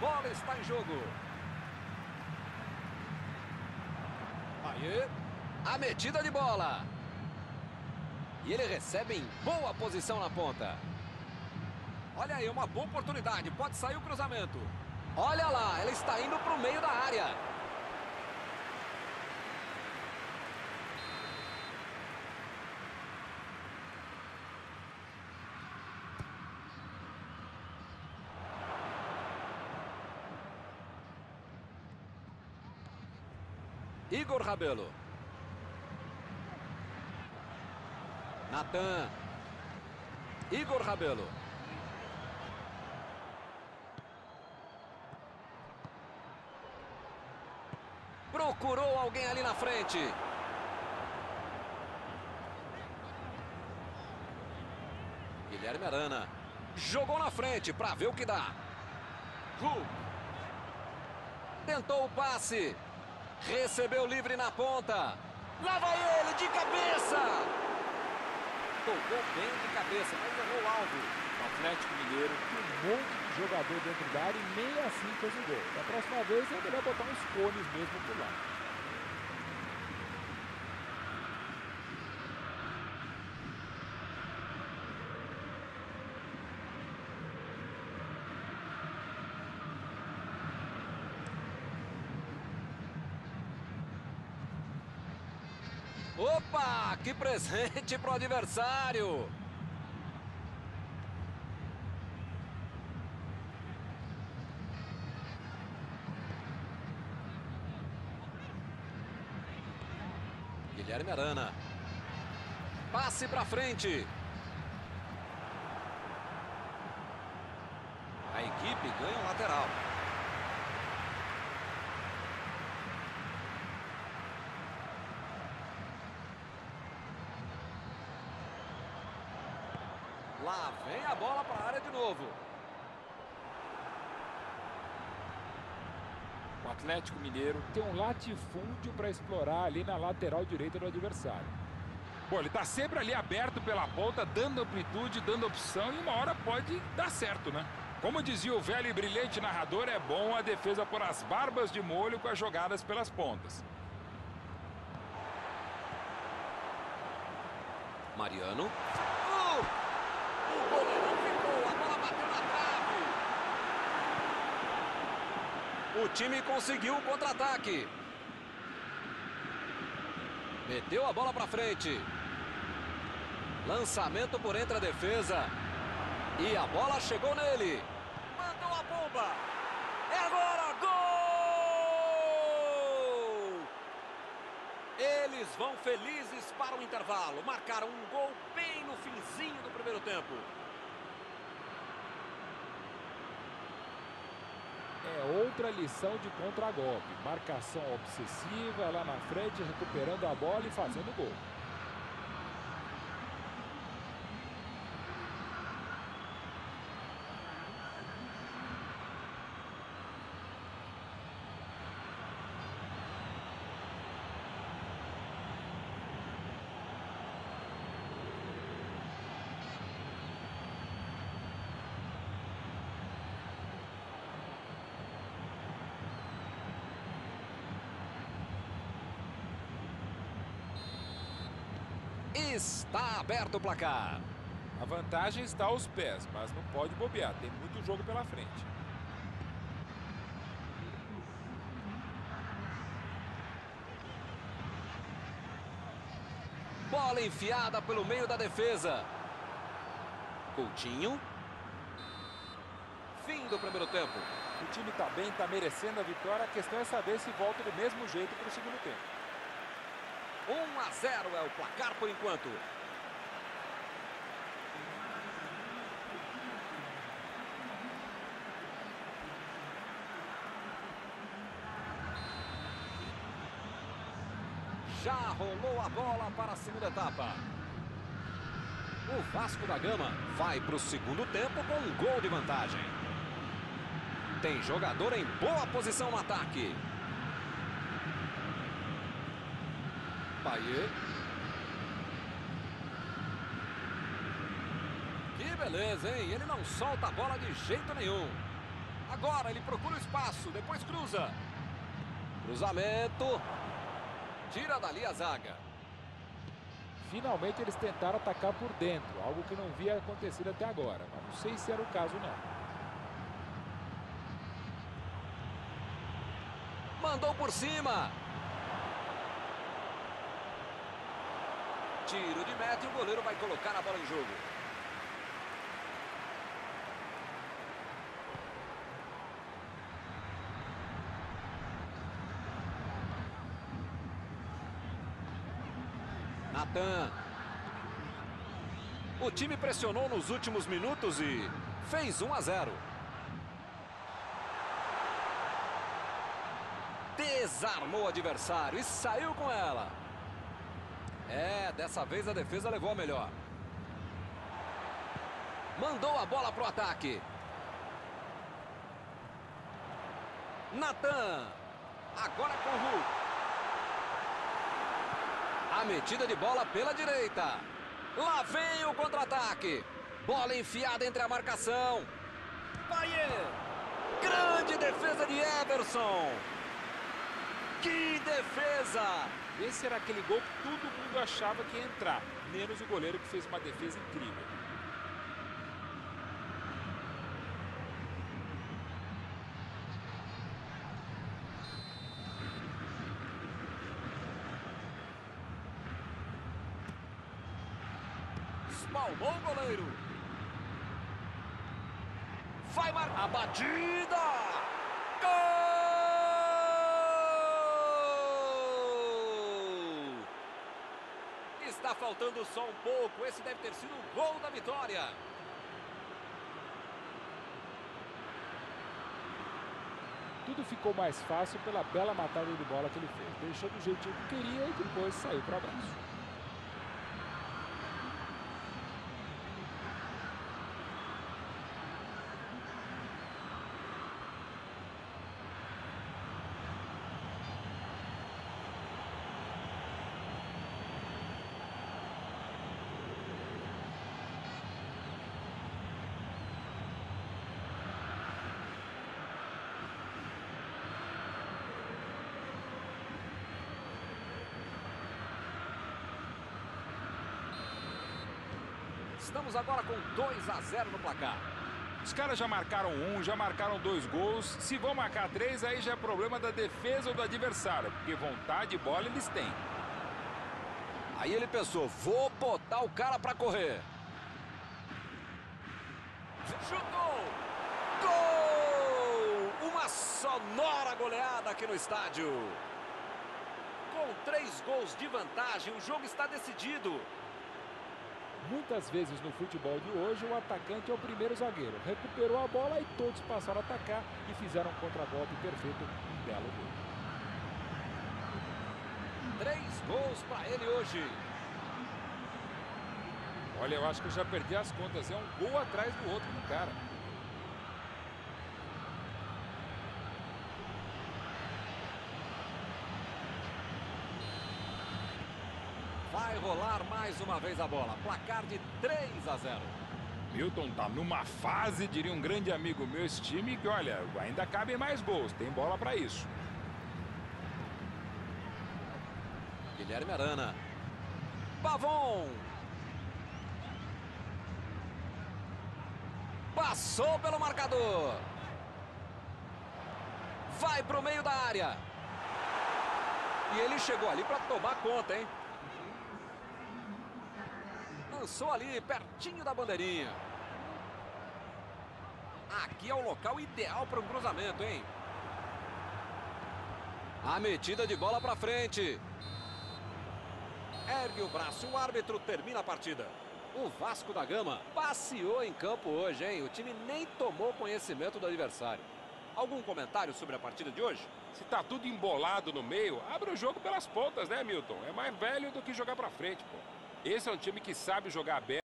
bola está em jogo. Aí, a metida de bola. E ele recebe em boa posição na ponta. Olha aí, uma boa oportunidade. Pode sair o cruzamento. Olha lá, ela está indo para o meio da área. Igor Rabelo. Natan. Igor Rabelo. Procurou alguém ali na frente. Guilherme Arana. Jogou na frente para ver o que dá. Hulk. Tentou o passe. Recebeu livre na ponta. Lá vai ele de cabeça. Tocou bem de cabeça, mas errou o alvo. O Atlético Mineiro um monte de jogador dentro da área e nem assim fez o gol. Da próxima vez é melhor botar uns cones mesmo por lá. Opa, que presente pro adversário. Guilherme Arana. Passe para frente. A equipe ganha um lateral. Lá vem a bola para a área de novo. O Atlético Mineiro tem um latifúndio para explorar ali na lateral direita do adversário. Bom, ele está sempre ali aberto pela ponta, dando amplitude, dando opção e uma hora pode dar certo, né? Como dizia o velho e brilhante narrador, é bom a defesa por as barbas de molho com as jogadas pelas pontas. Mariano. Uh! O goleirão ficou, a bola bateu na trave. O time conseguiu o contra-ataque. Meteu a bola para frente. Lançamento por entre a defesa. E a bola chegou nele. Mandou a bomba. É agora, gol! Eles vão felizes para o intervalo. Marcaram um gol bem no finzinho do primeiro tempo. É outra lição de contragolpe. Marcação obsessiva lá na frente, recuperando a bola e fazendo gol. Está aberto o placar. A vantagem está aos pés, mas não pode bobear. Tem muito jogo pela frente. Bola enfiada pelo meio da defesa. Coutinho. Fim do primeiro tempo. O time está bem, está merecendo a vitória. A questão é saber se volta do mesmo jeito para o segundo tempo. 1 a 0 é o placar por enquanto. Já rolou a bola para a segunda etapa. O Vasco da Gama vai para o segundo tempo com um gol de vantagem. Tem jogador em boa posição no ataque. Paier. Que beleza, hein? Ele não solta a bola de jeito nenhum. Agora ele procura o espaço, depois cruza. Cruzamento. Tira dali a zaga. Finalmente eles tentaram atacar por dentro, algo que não via acontecido até agora, mas não sei se era o caso não. Mandou por cima. Tiro de meta e o goleiro vai colocar a bola em jogo. Natan. O time pressionou nos últimos minutos e fez 1 a 0. Desarmou o adversário e saiu com ela. É, dessa vez a defesa levou a melhor. Mandou a bola para o ataque. Natan. Agora com o Hulk. A metida de bola pela direita. Lá vem o contra-ataque. Bola enfiada entre a marcação. Paier. Grande defesa de Everson. Que defesa! Esse era aquele gol que todo mundo achava que ia entrar, menos o goleiro que fez uma defesa incrível. Espalmou o goleiro. Vai marcar a batida. Gol! Faltando só um pouco. Esse deve ter sido o gol da vitória. Tudo ficou mais fácil pela bela matada de bola que ele fez. Deixou do jeitinho que queria e depois saiu para abraço. Estamos agora com 2 a 0 no placar. Os caras já marcaram um, já marcaram dois gols. Se vão marcar três, aí já é problema da defesa ou do adversário, porque vontade de bola eles têm. Aí ele pensou, vou botar o cara para correr. Chutou! Gol! Uma sonora goleada aqui no estádio. Com três gols de vantagem, o jogo está decidido. Muitas vezes no futebol de hoje, o atacante é o primeiro zagueiro. Recuperou a bola e todos passaram a atacar e fizeram um contragolpe perfeito. Um belo gol. Três gols para ele hoje. Olha, eu acho que eu já perdi as contas. É um gol atrás do outro do cara. Rolar mais uma vez a bola. Placar de 3 a 0. Milton tá numa fase, diria um grande amigo meu, esse time, que olha, ainda cabem mais gols. Tem bola para isso. Guilherme Arana. Pavon. Passou pelo marcador. Vai pro meio da área. E ele chegou ali para tomar conta, hein? Lançou ali, pertinho da bandeirinha. Aqui é o local ideal para um cruzamento, hein? A metida de bola para frente. Ergue o braço, o árbitro termina a partida. O Vasco da Gama passeou em campo hoje, hein? O time nem tomou conhecimento do adversário. Algum comentário sobre a partida de hoje? Se tá tudo embolado no meio, abre o jogo pelas pontas, né, Milton? É mais velho do que jogar pra frente, pô. Esse é um time que sabe jogar aberto.